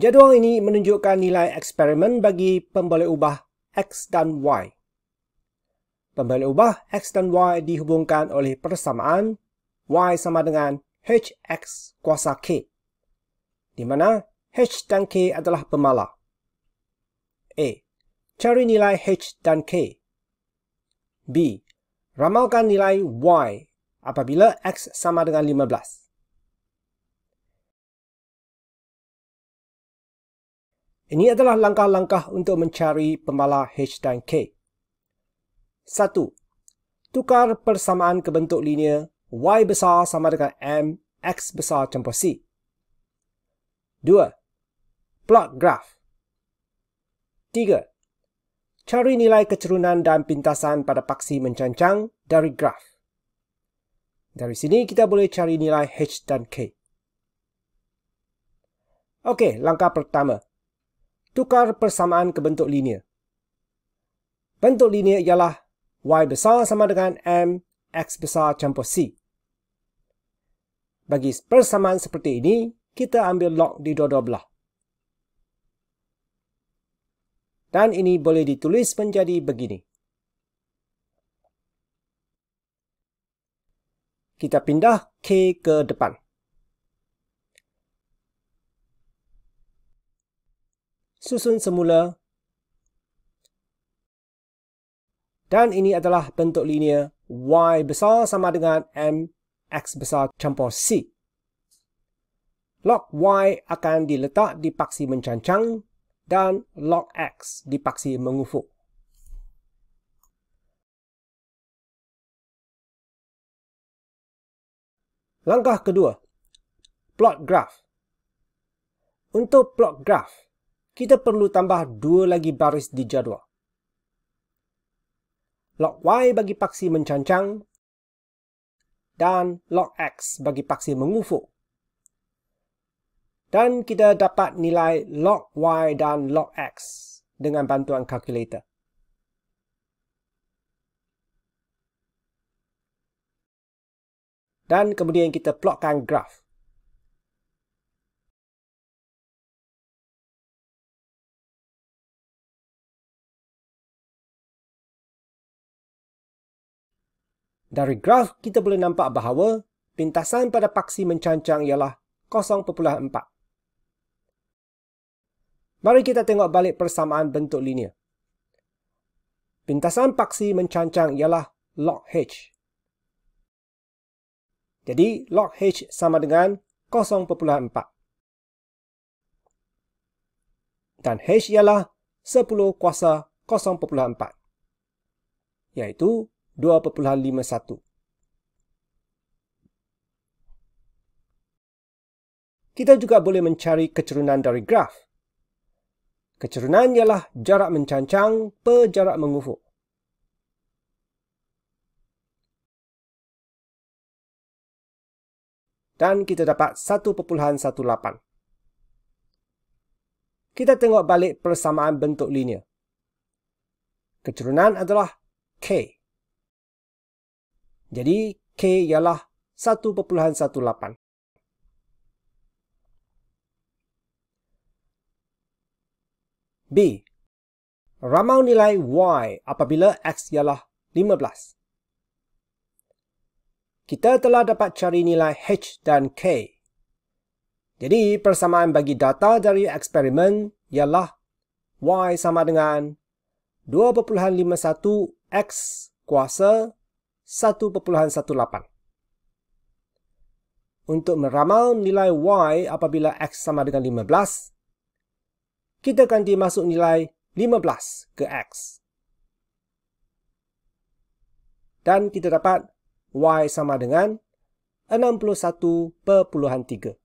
Jadual ini menunjukkan nilai eksperimen bagi pemboleh ubah X dan Y. Pemboleh ubah X dan Y dihubungkan oleh persamaan Y sama dengan HX kuasa K, di mana H dan K adalah pemala. A. Cari nilai H dan K. B. Ramalkan nilai Y apabila X sama dengan 15. Ini adalah langkah-langkah untuk mencari pemala H dan K. 1. Tukar persamaan ke bentuk linear Y besar sama dengan M X besar campur C. 2. Plot graf. 3. Cari nilai kecerunan dan pintasan pada paksi mencancang dari graf. Dari sini kita boleh cari nilai H dan K. Okey, langkah pertama tukar persamaan ke bentuk linear. Bentuk linear ialah y besar sama dengan m x besar campur c. Bagi persamaan seperti ini, kita ambil log di dua-dua belah. Dan ini boleh ditulis menjadi begini. Kita pindah k ke depan. Susun semula dan ini adalah bentuk linear y besar sama dengan m x besar campur c. Log y akan diletak di paksi mencancang dan log x di paksi mengufuk. Langkah kedua, plot graph. Untuk plot graph, kita perlu tambah dua lagi baris di jadual. Log Y bagi paksi mencancang dan log X bagi paksi mengufuk. Dan kita dapat nilai log Y dan log X dengan bantuan kalkulator. Dan kemudian kita plotkan graf. Dari graf kita boleh nampak bahawa pintasan pada paksi mencancang ialah 0.4. Mari kita tengok balik persamaan bentuk linear. Pintasan paksi mencancang ialah log H. Jadi log H sama dengan 0.4. Dan H ialah 10 kuasa 0.4. Iaitu 2.51. Kita juga boleh mencari kecerunan dari graf. Kecerunan ialah jarak mencancang per jarak mengufuk. Dan kita dapat 1.18. Kita tengok balik persamaan bentuk linear. Kecerunan adalah K. Jadi K ialah 1.18. B. Ramal nilai Y apabila X ialah 15. Kita telah dapat cari nilai H dan K. Jadi persamaan bagi data dari eksperimen ialah Y sama dengan 2.51 X kuasa 1.18. Untuk meramal nilai Y apabila X sama dengan 15, kita ganti masuk nilai 15 ke X. Dan kita dapat Y sama dengan 61.3.